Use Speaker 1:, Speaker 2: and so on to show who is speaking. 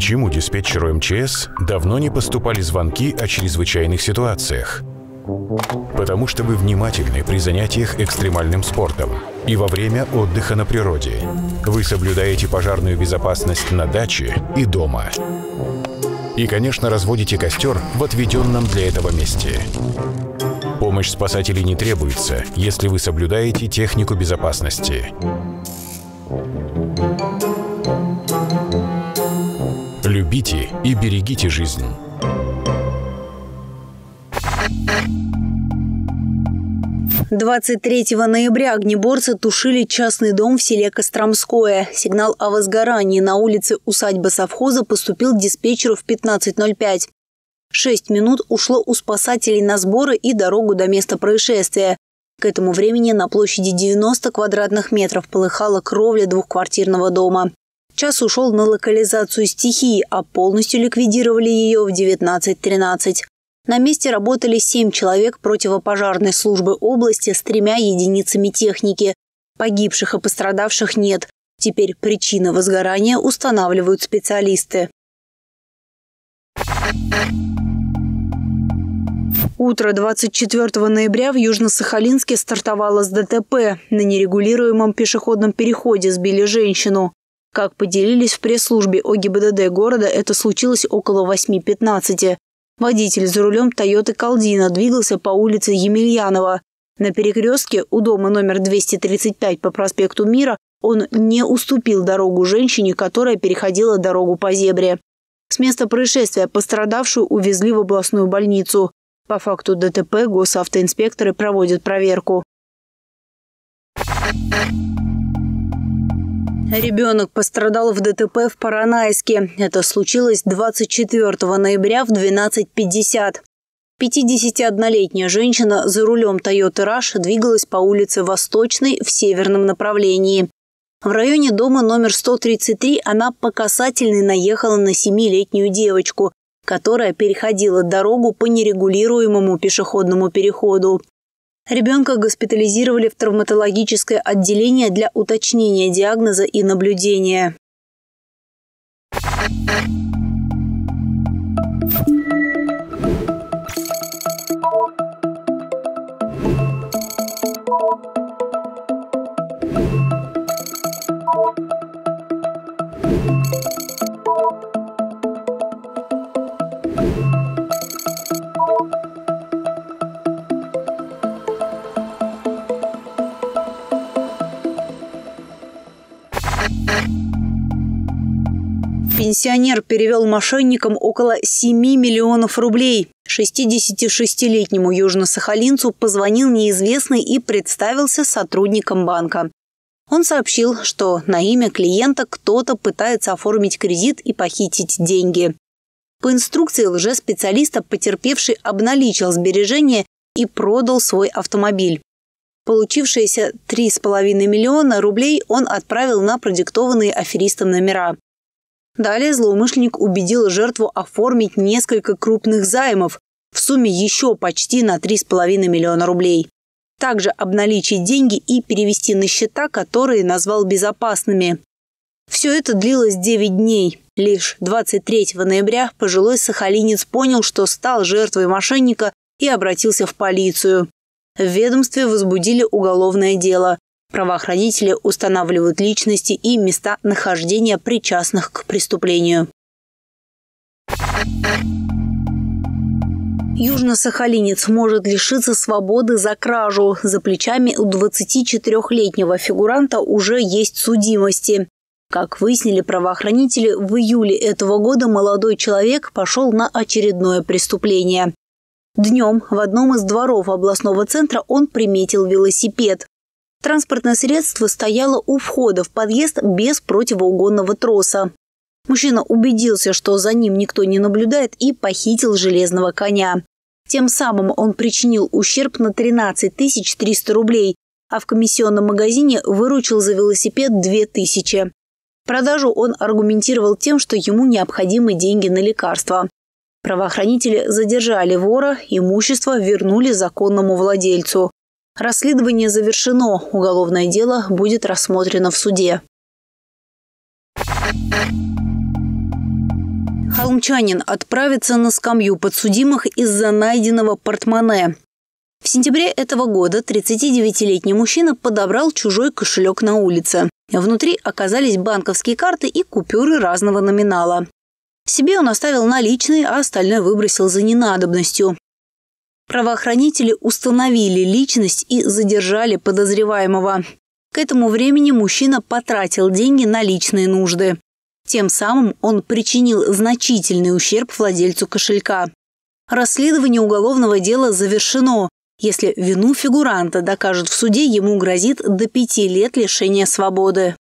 Speaker 1: Почему диспетчеру МЧС давно не поступали звонки о чрезвычайных ситуациях? Потому что вы внимательны при занятиях экстремальным спортом и во время отдыха на природе. Вы соблюдаете пожарную безопасность на даче и дома. И, конечно, разводите костер в отведенном для этого месте. Помощь спасателей не требуется, если вы соблюдаете технику безопасности. Любите и берегите жизнь.
Speaker 2: 23 ноября огнеборцы тушили частный дом в селе Костромское. Сигнал о возгорании на улице усадьбы совхоза поступил диспетчеру в 15.05. Шесть минут ушло у спасателей на сборы и дорогу до места происшествия. К этому времени на площади 90 квадратных метров полыхала кровля двухквартирного дома. Час ушел на локализацию стихии, а полностью ликвидировали ее в 19.13. На месте работали семь человек противопожарной службы области с тремя единицами техники. Погибших и пострадавших нет. Теперь причины возгорания устанавливают специалисты. Утро 24 ноября в Южно-Сахалинске стартовало с ДТП. На нерегулируемом пешеходном переходе сбили женщину. Как поделились в пресс-службе ОГИБДД города, это случилось около 8.15. Водитель за рулем Тойоты Калдина двигался по улице Емельянова. На перекрестке у дома номер 235 по проспекту Мира он не уступил дорогу женщине, которая переходила дорогу по зебре. С места происшествия пострадавшую увезли в областную больницу. По факту ДТП госавтоинспекторы проводят проверку. Ребенок пострадал в ДТП в Паранайске. Это случилось 24 ноября в 12.50. 51-летняя женщина за рулем Toyota Rush двигалась по улице Восточной в северном направлении. В районе дома номер 133 она по касательной наехала на семилетнюю девочку, которая переходила дорогу по нерегулируемому пешеходному переходу. Ребенка госпитализировали в травматологическое отделение для уточнения диагноза и наблюдения. Пенсионер перевел мошенникам около 7 миллионов рублей. 66-летнему южно-сахалинцу позвонил неизвестный и представился сотрудником банка. Он сообщил, что на имя клиента кто-то пытается оформить кредит и похитить деньги. По инструкции лжеспециалиста потерпевший обналичил сбережения и продал свой автомобиль. Получившиеся 3,5 миллиона рублей он отправил на продиктованные аферистом номера. Далее злоумышленник убедил жертву оформить несколько крупных займов в сумме еще почти на 3,5 миллиона рублей. Также обналичить деньги и перевести на счета, которые назвал безопасными. Все это длилось 9 дней. Лишь 23 ноября пожилой сахалинец понял, что стал жертвой мошенника и обратился в полицию. В ведомстве возбудили уголовное дело. Правоохранители устанавливают личности и места нахождения причастных к преступлению. Южно-Сахалинец может лишиться свободы за кражу. За плечами у 24-летнего фигуранта уже есть судимости. Как выяснили правоохранители, в июле этого года молодой человек пошел на очередное преступление. Днем в одном из дворов областного центра он приметил велосипед. Транспортное средство стояло у входа в подъезд без противоугонного троса. Мужчина убедился, что за ним никто не наблюдает и похитил железного коня. Тем самым он причинил ущерб на 13 300 рублей, а в комиссионном магазине выручил за велосипед 2000. Продажу он аргументировал тем, что ему необходимы деньги на лекарства. Правоохранители задержали вора, имущество вернули законному владельцу. Расследование завершено, уголовное дело будет рассмотрено в суде. Холмчанин отправится на скамью подсудимых из-за найденного портмоне. В сентябре этого года 39-летний мужчина подобрал чужой кошелек на улице. Внутри оказались банковские карты и купюры разного номинала. Себе он оставил наличные, а остальное выбросил за ненадобностью. Правоохранители установили личность и задержали подозреваемого. К этому времени мужчина потратил деньги на личные нужды. Тем самым он причинил значительный ущерб владельцу кошелька. Расследование уголовного дела завершено. Если вину фигуранта докажут в суде, ему грозит до пяти лет лишения свободы.